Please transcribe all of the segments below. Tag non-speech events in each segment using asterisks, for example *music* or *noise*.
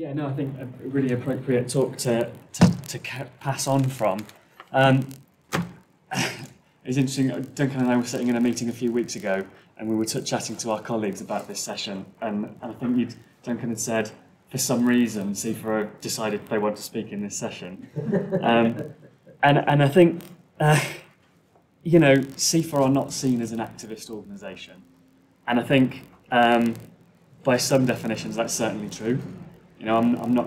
Yeah, no, I think a really appropriate talk to, to, to pass on from. Um, *sighs* it's interesting, Duncan and I were sitting in a meeting a few weeks ago and we were chatting to our colleagues about this session and, and I think you'd, Duncan had said, for some reason, CIFA decided they want to speak in this session. *laughs* Um, and, and I think, uh, you know, CIFA are not seen as an activist organisation. And I think um, by some definitions that's certainly true. You know, I'm, I'm not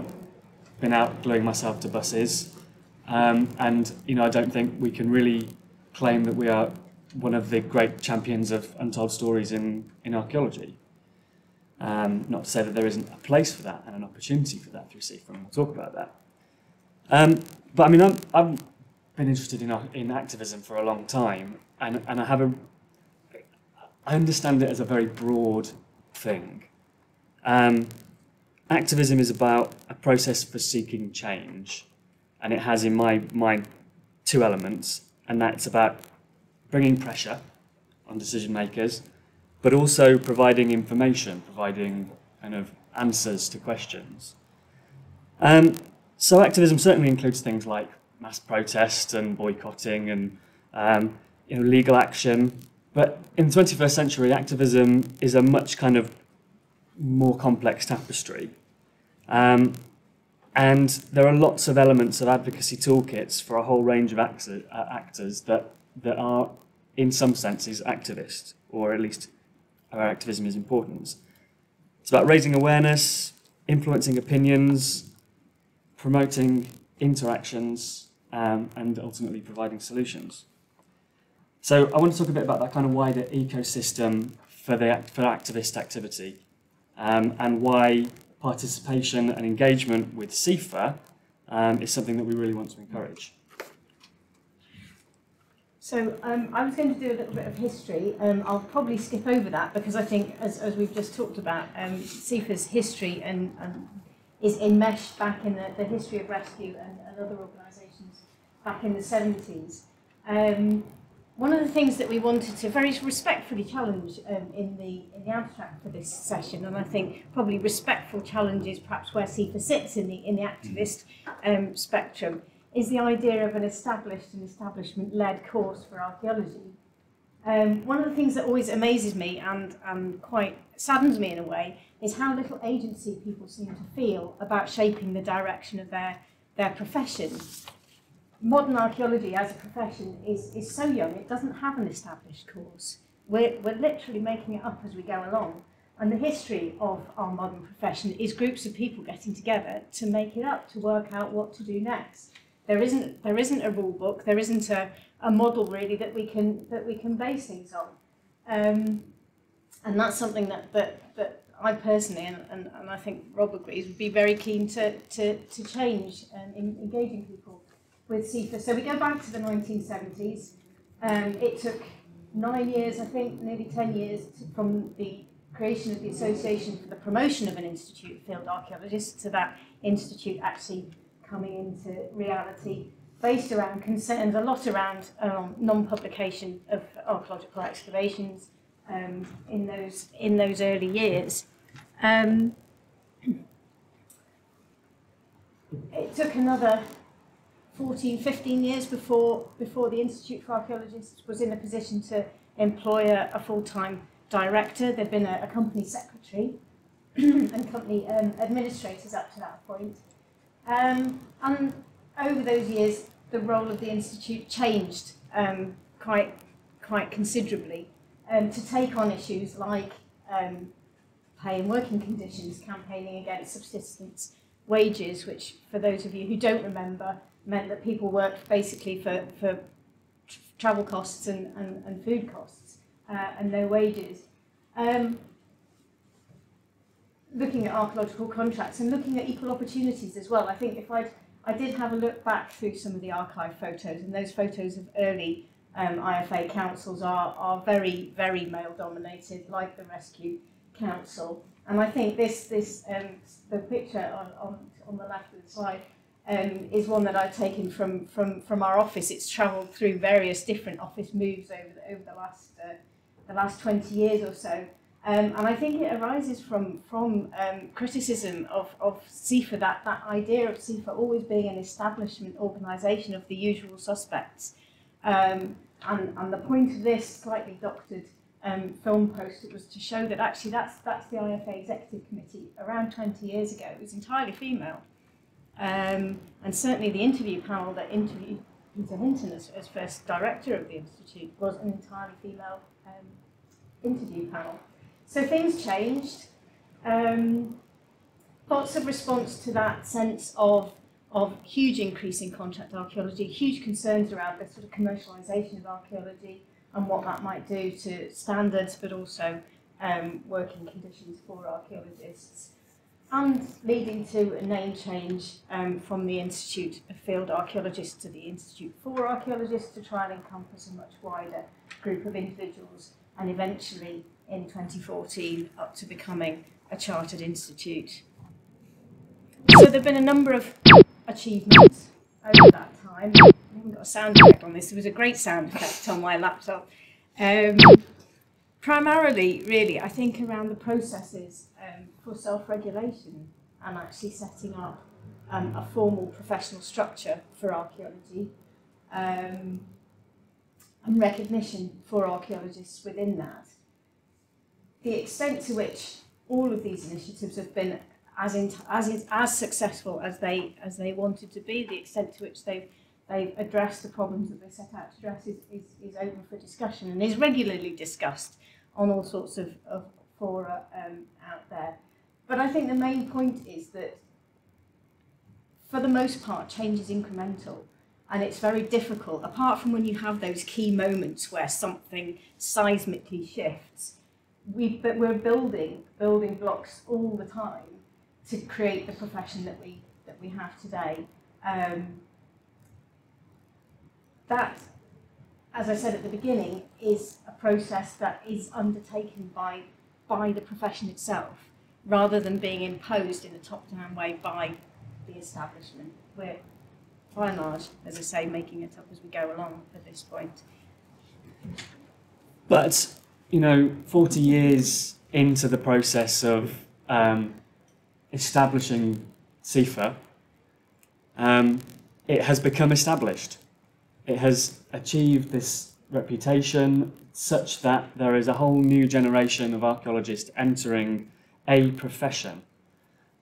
been out gluing myself to buses. Um, and, you know, I don't think we can really claim that we are one of the great champions of untold stories in, in archaeology. Um, not to say that there isn't a place for that and an opportunity for that through CIFA, and we'll talk about that. Um, but I mean, I'm, I've been interested in, in activism for a long time, and, and I have a, I understand it as a very broad thing. Um, activism is about a process for seeking change, and it has in my mind two elements, and that's about bringing pressure on decision makers, but also providing information, providing kind of answers to questions. Um, so activism certainly includes things like mass protest and boycotting and um, you know, legal action. But in the 21st century, activism is a much kind of more complex tapestry. Um, and there are lots of elements of advocacy toolkits for a whole range of uh, actors that, that are, in some senses, activists, or at least where activism is important. It's about raising awareness, influencing opinions, promoting interactions, um, and ultimately providing solutions. So I want to talk a bit about that kind of wider ecosystem for, the, for activist activity um, and why participation and engagement with CIFA um, is something that we really want to encourage. So um, I was going to do a little bit of history. Um, I'll probably skip over that because I think, as, as we've just talked about, um, CIFA's history and, and is enmeshed back in the, the history of rescue and, and other organisations back in the 70s. Um, one of the things that we wanted to very respectfully challenge um, in the in the abstract for this session, and I think probably respectful challenges perhaps where CIFA sits in the in the activist um, spectrum, is the idea of an established and establishment-led course for archaeology. Um, one of the things that always amazes me and, and quite saddens me in a way is how little agency people seem to feel about shaping the direction of their, their profession modern archaeology as a profession is, is so young, it doesn't have an established course. We're, we're literally making it up as we go along. And the history of our modern profession is groups of people getting together to make it up, to work out what to do next. There isn't, there isn't a rule book, there isn't a, a model really that we can, that we can base things on. Um, and that's something that, that, that I personally, and, and, and I think Rob agrees, would be very keen to, to, to change and in, engaging people with CIFA. So we go back to the 1970s. Um, it took nine years, I think, nearly 10 years to, from the creation of the Association for the Promotion of an Institute of Field Archaeologists to that institute actually coming into reality based around concerns, a lot around um, non-publication of archaeological excavations um, in those in those early years. Um, it took another 14, 15 years before, before the Institute for Archaeologists was in a position to employ a, a full-time director. There'd been a, a company secretary *clears throat* and company um, administrators up to that point. Um, and over those years, the role of the Institute changed um, quite, quite considerably um, to take on issues like um, pay and working conditions, campaigning against subsistence wages, which for those of you who don't remember, meant that people worked basically for, for travel costs and, and, and food costs uh, and no wages. Um, looking at archaeological contracts and looking at equal opportunities as well. I think if I'd, I did have a look back through some of the archive photos, and those photos of early um, IFA councils are, are very, very male dominated, like the Rescue Council. And I think this, this um, the picture on, on, on the left of the slide um, is one that I've taken from, from, from our office. It's travelled through various different office moves over the, over the last uh, the last 20 years or so. Um, and I think it arises from, from um, criticism of, of CIFA, that, that idea of CIFA always being an establishment organisation of the usual suspects. Um, and, and the point of this slightly doctored um, film poster was to show that actually that's, that's the IFA Executive Committee around 20 years ago. It was entirely female. Um, and certainly the interview panel that interviewed Peter Hinton as, as first director of the Institute was an entirely female um, interview panel. So things changed. Um, lots of response to that sense of, of huge increase in contract archaeology, huge concerns around the sort of commercialisation of archaeology and what that might do to standards, but also um, working conditions for archaeologists. And leading to a name change um, from the Institute of Field Archaeologists to the Institute for Archaeologists to try and encompass a much wider group of individuals and eventually in 2014 up to becoming a chartered institute. So there have been a number of achievements over that time. I haven't got a sound effect on this. There was a great sound effect on my laptop. Um, primarily, really, I think around the processes um, for self-regulation and actually setting up um, a formal professional structure for archaeology um, and recognition for archaeologists within that. The extent to which all of these initiatives have been as in, as as successful as they as they wanted to be, the extent to which they've they've addressed the problems that they set out to address is, is, is open for discussion and is regularly discussed on all sorts of, of fora um, out there. But I think the main point is that for the most part, change is incremental and it's very difficult, apart from when you have those key moments where something seismically shifts, we but we're building building blocks all the time to create the profession that we that we have today. Um, that, as I said at the beginning, is a process that is undertaken by by the profession itself, rather than being imposed in a top-down way by the establishment. We're, by and large, as I say, making it up as we go along at this point. But you know, 40 years into the process of um, establishing CIFA, um, it has become established. It has achieved this reputation such that there is a whole new generation of archaeologists entering a profession.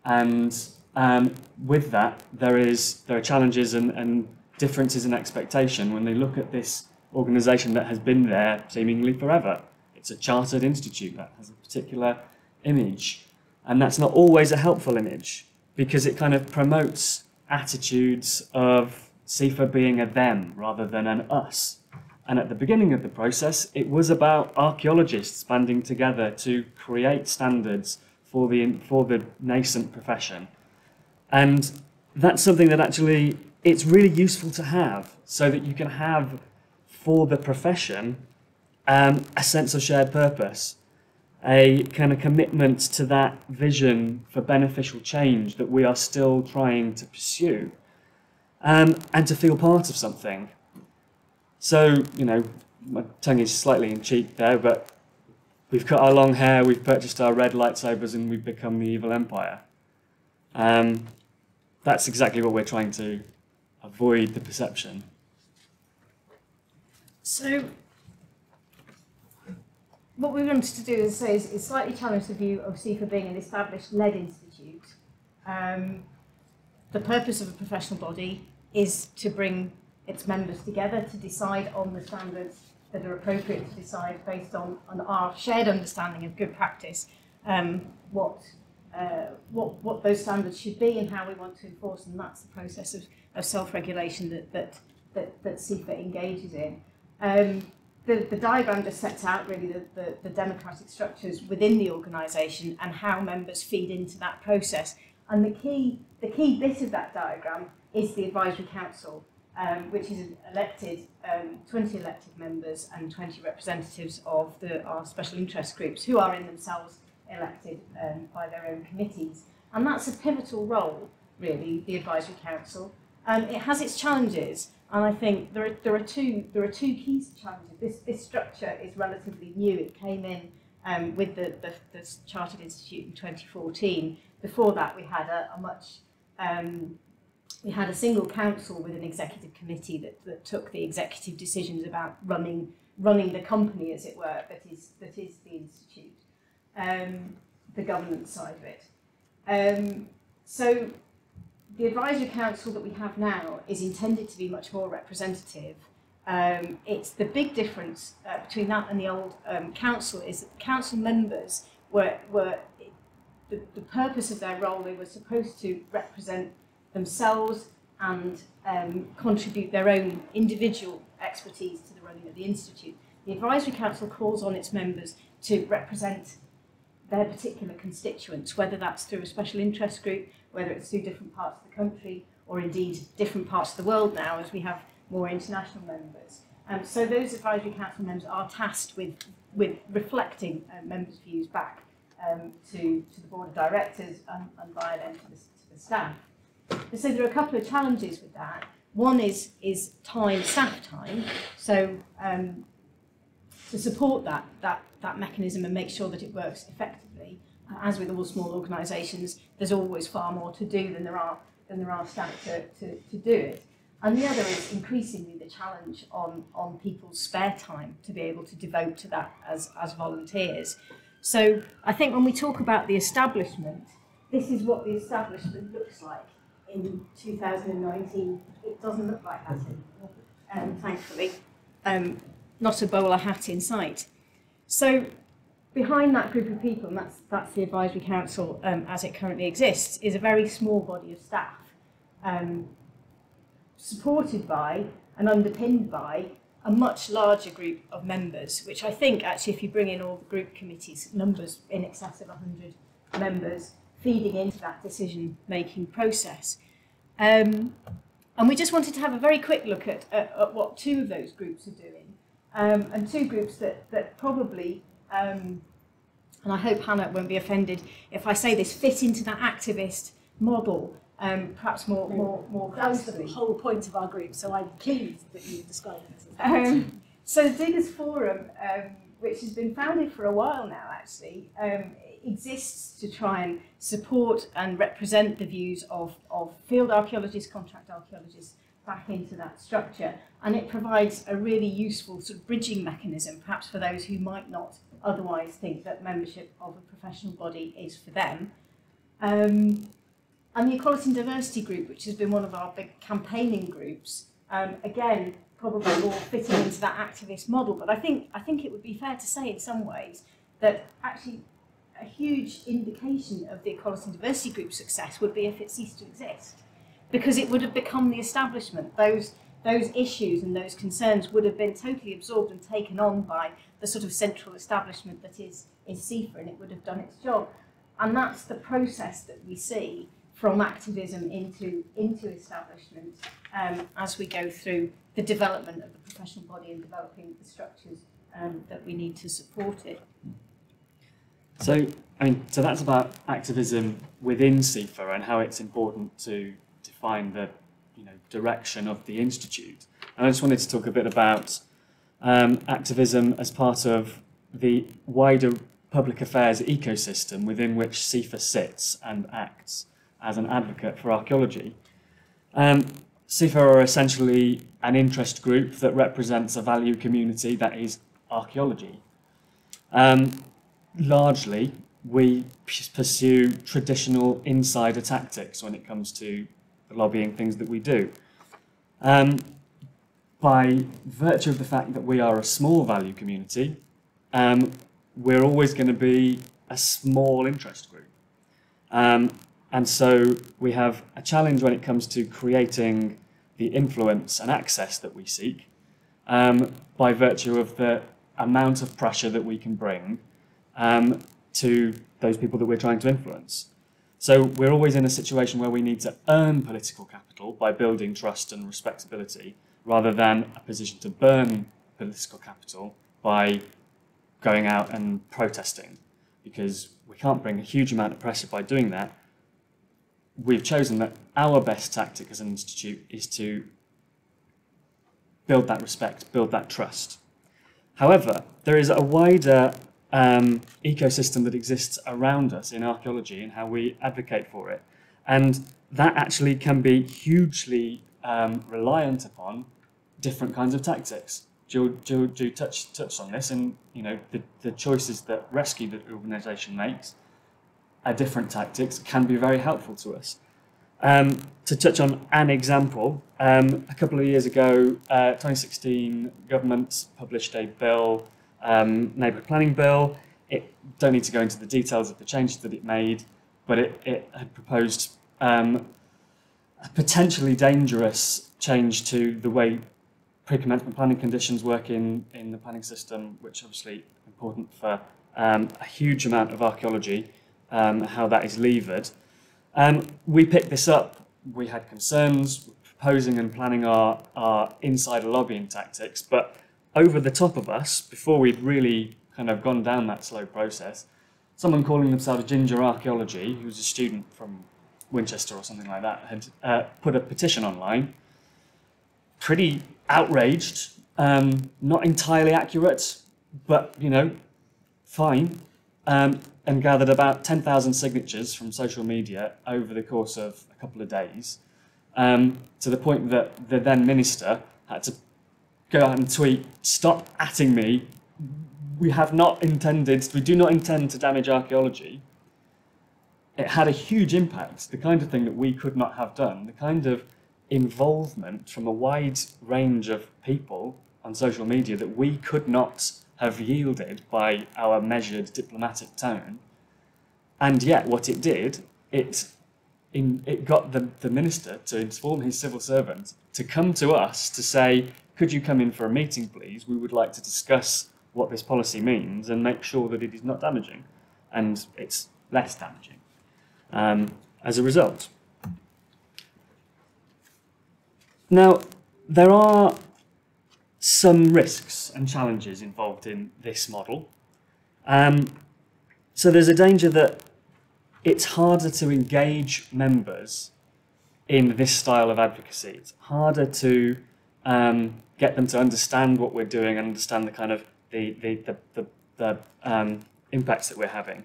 And um, with that, there is there are challenges and, and differences in expectation when they look at this organisation that has been there seemingly forever. It's a chartered institute that has a particular image. And that's not always a helpful image because it kind of promotes attitudes of CIFA being a them rather than an us. And at the beginning of the process, it was about archaeologists banding together to create standards for the, for the nascent profession. And that's something that actually it's really useful to have so that you can have for the profession um, a sense of shared purpose, a kind of commitment to that vision for beneficial change that we are still trying to pursue, um, and to feel part of something. So, you know, my tongue is slightly in cheek there, but we've cut our long hair, we've purchased our red lightsabers, and we've become the evil empire. Um, that's exactly what we're trying to avoid the perception. So, what we wanted to do, is say, is, is slightly challenge the view of CIFA being an established lead institute. Um, the purpose of a professional body is to bring its members together to decide on the standards that are appropriate to decide based on, on our shared understanding of good practice, um, what, uh, what, what those standards should be and how we want to enforce them. That's the process of, of self-regulation that, that, that, that CIFA engages in. Um, the, the diagram just sets out really the, the, the democratic structures within the organisation and how members feed into that process. And the key, the key bit of that diagram is the advisory council, um, which is elected, um, 20 elected members and 20 representatives of the, our special interest groups who are in themselves elected um, by their own committees. And that's a pivotal role, really, the advisory council. Um, it has its challenges, and I think there are, there are two there are two key challenges. This this structure is relatively new. It came in um, with the, the, the Chartered Institute in 2014. Before that, we had a, a much um, we had a single council with an executive committee that, that took the executive decisions about running running the company, as it were, that is that is the institute, um, the governance side of it. Um, so the advisory council that we have now is intended to be much more representative. Um, it's the big difference uh, between that and the old um, council is that council members were were the, the purpose of their role they were supposed to represent themselves and um, contribute their own individual expertise to the running of the Institute. The Advisory Council calls on its members to represent their particular constituents, whether that's through a special interest group, whether it's through different parts of the country, or indeed different parts of the world now as we have more international members. Um, so those advisory council members are tasked with, with reflecting uh, members' views back um, to, to the board of directors and, and via them to the, to the staff. So there are a couple of challenges with that. One is, is time, staff time. So um, to support that, that, that mechanism and make sure that it works effectively, uh, as with all small organisations, there's always far more to do than there are, than there are staff to, to, to do it. And the other is increasingly the challenge on, on people's spare time to be able to devote to that as, as volunteers. So I think when we talk about the establishment, this is what the establishment looks like in 2019. It doesn't look like that anymore, um, thankfully. Um, not a bowler hat in sight. So behind that group of people, and that's, that's the advisory council um, as it currently exists, is a very small body of staff, um, supported by and underpinned by a much larger group of members, which I think actually if you bring in all the group committees, numbers in excess of 100 members, feeding into that decision making process. Um, and we just wanted to have a very quick look at, at, at what two of those groups are doing. Um, and two groups that, that probably, um, and I hope Hannah won't be offended if I say this, fit into that activist model um, perhaps more, more, more That's closely. the whole point of our group, so I'm pleased that you described it as that. Um, so the Diggers Forum, um, which has been founded for a while now actually, um, exists to try and support and represent the views of, of field archaeologists, contract archaeologists back into that structure. And it provides a really useful sort of bridging mechanism, perhaps for those who might not otherwise think that membership of a professional body is for them. Um, and the Equality and Diversity Group, which has been one of our big campaigning groups, um, again, probably more fitting into that activist model. But I think, I think it would be fair to say in some ways that actually a huge indication of the Equality and Diversity Group's success would be if it ceased to exist. Because it would have become the establishment. Those, those issues and those concerns would have been totally absorbed and taken on by the sort of central establishment that is, is CIFA and it would have done its job. And that's the process that we see from activism into, into establishment um, as we go through the development of the professional body and developing the structures um, that we need to support it. So, I mean, so that's about activism within CIFA and how it's important to define the, you know, direction of the institute. And I just wanted to talk a bit about um, activism as part of the wider public affairs ecosystem within which CIFA sits and acts as an advocate for archaeology. Um, CIFA are essentially an interest group that represents a value community that is archaeology. Um, largely, we pursue traditional insider tactics when it comes to the lobbying things that we do. Um, by virtue of the fact that we are a small value community, um, we're always going to be a small interest group. Um, and so we have a challenge when it comes to creating the influence and access that we seek um, by virtue of the amount of pressure that we can bring um, to those people that we're trying to influence. So we're always in a situation where we need to earn political capital by building trust and respectability rather than a position to burn political capital by going out and protesting because we can't bring a huge amount of pressure by doing that. We've chosen that our best tactic as an institute is to build that respect, build that trust. However, there is a wider um, ecosystem that exists around us in archaeology and how we advocate for it. And that actually can be hugely um, reliant upon different kinds of tactics. Jill, Jill touched, touched on this, and you know the, the choices that rescue the organisation makes are different tactics can be very helpful to us. Um, to touch on an example, um, a couple of years ago, uh, 2016, governments published a bill, um, neighbourhood planning bill. It don't need to go into the details of the changes that it made, but it, it had proposed um, a potentially dangerous change to the way pre-commencement planning conditions work in, in the planning system, which obviously important for um, a huge amount of archaeology, um, how that is levered. Um, we picked this up, we had concerns, proposing and planning our, our insider lobbying tactics, but over the top of us, before we'd really kind of gone down that slow process, someone calling themselves Ginger Archaeology, who's a student from Winchester or something like that, had uh, put a petition online, pretty outraged, um, not entirely accurate, but you know, fine, um, and gathered about 10,000 signatures from social media over the course of a couple of days, um, to the point that the then minister had to go out and tweet, "Stop atting me. We have not intended. We do not intend to damage archaeology. It had a huge impact. The kind of thing that we could not have done. The kind of involvement from a wide range of people on social media that we could not have yielded by our measured diplomatic tone. And yet, what it did, it, in, it got the, the minister to inform his civil servant to come to us to say, could you come in for a meeting, please? We would like to discuss what this policy means and make sure that it is not damaging and it's less damaging um, as a result. Now, there are some risks and challenges involved in this model. Um, so there's a danger that it's harder to engage members in this style of advocacy. It's harder to um, get them to understand what we're doing and understand the kind of the, the, the, the, the um, impacts that we're having.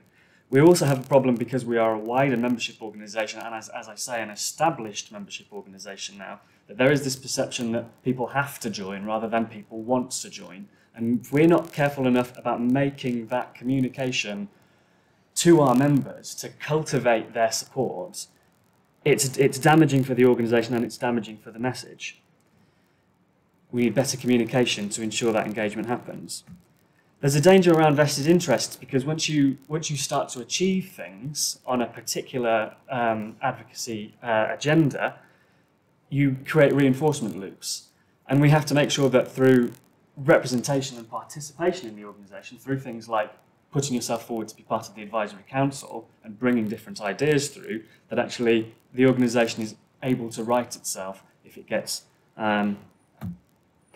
We also have a problem because we are a wider membership organisation and as, as I say, an established membership organisation now, that there is this perception that people have to join rather than people want to join. And if we're not careful enough about making that communication to our members to cultivate their support, it's, it's damaging for the organisation and it's damaging for the message. We need better communication to ensure that engagement happens. There's a danger around vested interests because once you once you start to achieve things on a particular um, advocacy uh, agenda, you create reinforcement loops. And we have to make sure that through representation and participation in the organisation, through things like putting yourself forward to be part of the advisory council and bringing different ideas through, that actually the organisation is able to right itself if it gets um,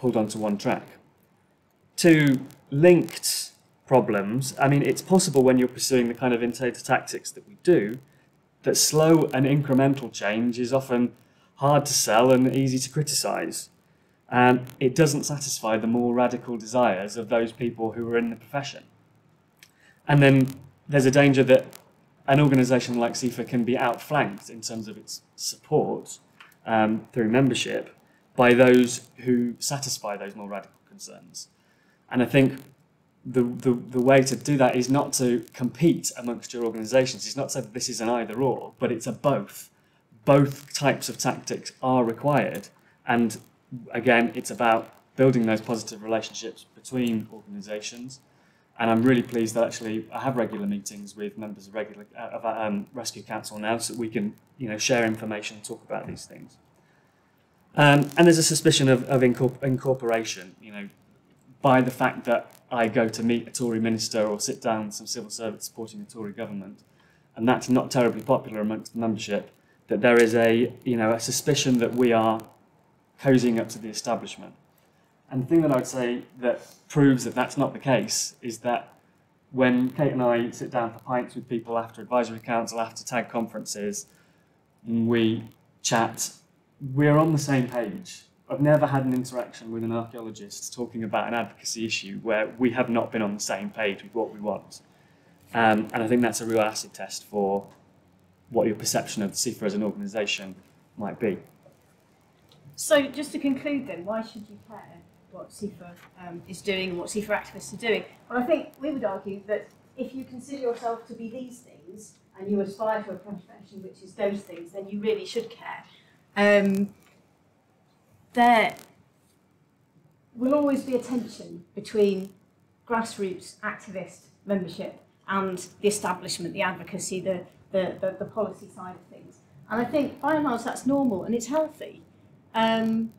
pulled onto one track. Two linked problems, I mean, it's possible when you're pursuing the kind of innovative tactics that we do, that slow and incremental change is often hard to sell and easy to criticize. And it doesn't satisfy the more radical desires of those people who are in the profession. And then there's a danger that an organisation like CIFA can be outflanked in terms of its support um, through membership by those who satisfy those more radical concerns. And I think the, the, the way to do that is not to compete amongst your organisations. It's not say that this is an either or, but it's a both both types of tactics are required. And again, it's about building those positive relationships between organisations. And I'm really pleased that actually I have regular meetings with members of regular uh, of um, Rescue Council now, so we can you know share information and talk about these things. Um, and there's a suspicion of, of incorpor incorporation, you know, by the fact that I go to meet a Tory minister or sit down with some civil servants supporting the Tory government, and that's not terribly popular amongst the membership that there is a, you know, a suspicion that we are cozying up to the establishment. And the thing that I would say that proves that that's not the case is that when Kate and I sit down for pints with people after advisory council, after tag conferences, we chat, we're on the same page I've never had an interaction with an archaeologist talking about an advocacy issue where we have not been on the same page with what we want. Um, and I think that's a real acid test for what your perception of CIFA as an organisation might be. So just to conclude then, why should you care what CIFA um, is doing and what CIFA activists are doing? Well, I think we would argue that if you consider yourself to be these things and you aspire to a profession which is those things, then you really should care. Um, there will always be a tension between grassroots activist membership and the establishment, the advocacy, the, the, the, the policy side of things. And I think by and large that's normal and it's healthy. Um,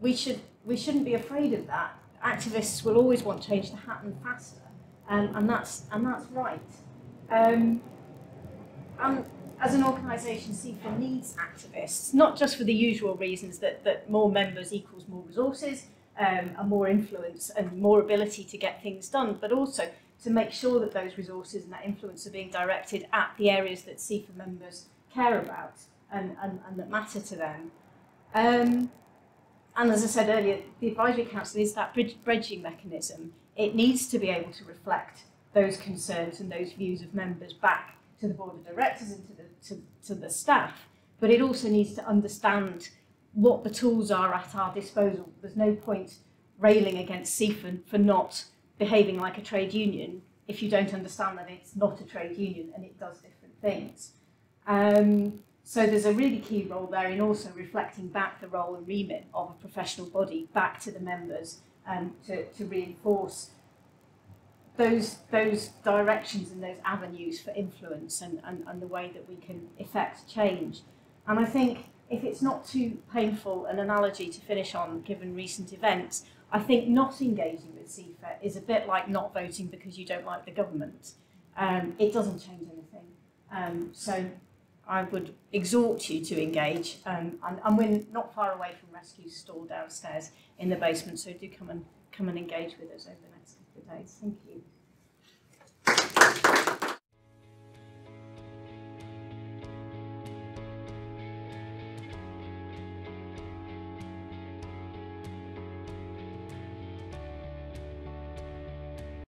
we, should, we shouldn't be afraid of that. Activists will always want change to happen faster, um, and, that's, and that's right. Um, and as an organisation, CIFA needs activists, not just for the usual reasons that, that more members equals more resources, um, and more influence and more ability to get things done, but also to make sure that those resources and that influence are being directed at the areas that CIFA members care about and, and, and that matter to them. Um, and as I said earlier, the Advisory Council is that bridge, bridging mechanism. It needs to be able to reflect those concerns and those views of members back to the Board of Directors and to the, to, to the staff, but it also needs to understand what the tools are at our disposal. There's no point railing against CIFA for not behaving like a trade union if you don't understand that it's not a trade union and it does different things. Um, so there's a really key role there in also reflecting back the role and remit of a professional body back to the members um, to, to reinforce those, those directions and those avenues for influence and, and, and the way that we can effect change. And I think if it's not too painful an analogy to finish on given recent events, I think not engaging with CIFA is a bit like not voting because you don't like the government. Um, it doesn't change anything. Um, so I would exhort you to engage. Um, and, and we're not far away from Rescue Store downstairs in the basement, so do come and come and engage with us over the next of days. Thank you.